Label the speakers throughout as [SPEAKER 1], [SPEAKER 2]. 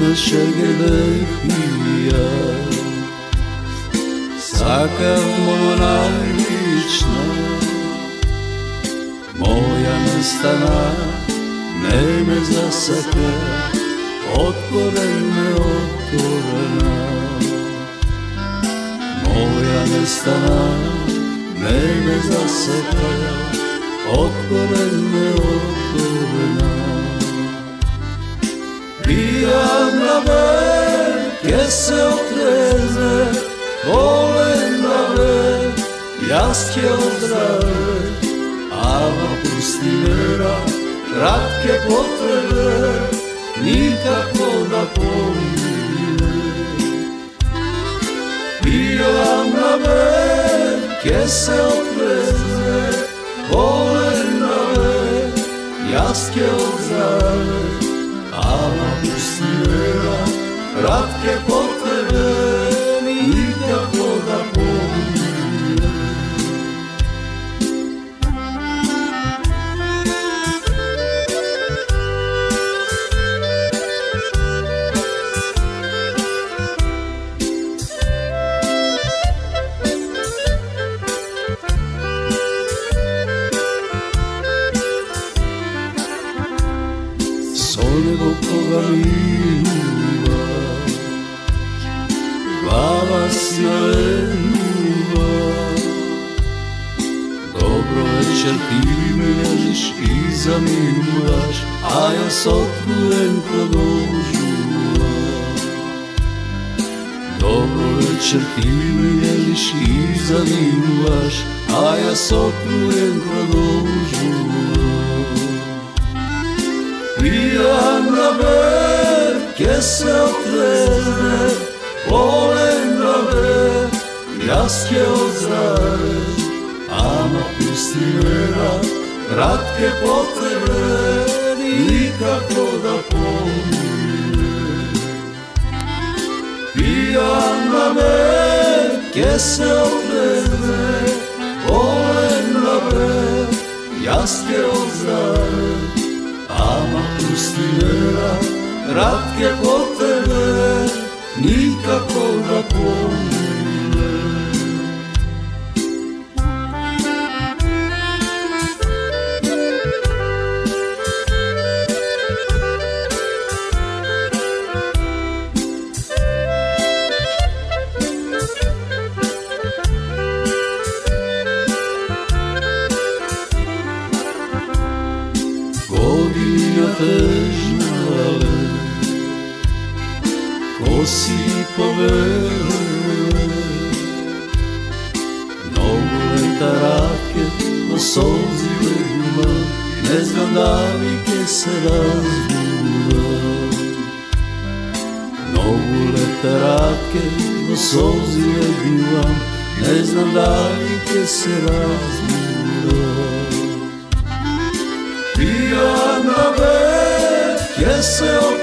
[SPEAKER 1] večer grbeja Sakamo najlična Moja nestana Neme zasaka Otvorene, otvorena Moja nestana Neme zasaka Otvorene, otvorena Pijana che se otreze Volendave, jaske ozdrave Ava pustinera, kratke potrebe da pomine Pijam na ke se otreze Volendave, jaske ozdrave Ama üstüne Rabke pot Ti mi ležiš i zamiluvaš A ja sotkujem produžuva Dobro večer ti mi ležiš i zamiluvaš A ja sotkujem produžuva Pijana ver che se otrene Volendave jaske ozrave σήμερα ράτ και πότε βρένει κακό τα πόδια Πία με και σε οδεύε ο ένα βρε γιας και οδεύε άμα που στη ρατκέ ράτ και πότε βρένει κακό τα marée grossi povere Nove tarake o solzi veduma Ne znam da li ke se razbura Novu letarake o solzi veduma Ne znam da li ke se razbura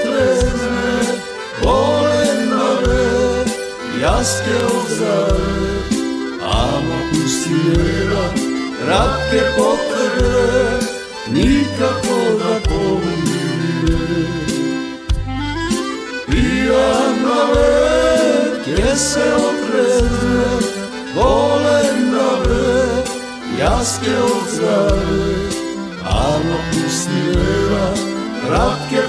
[SPEAKER 1] trezne, polennave, jaske obzare, ama pustinjera, kratke potrebe, nikako da pomine. Pijanave, gdje se otrezne, polennave, jaske obzare, ama pustinjera, potrebe,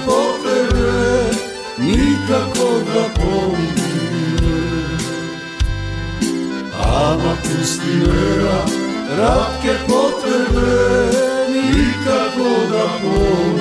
[SPEAKER 1] никакого полниле. Ама пустинера, радке потребе, никакого полниле.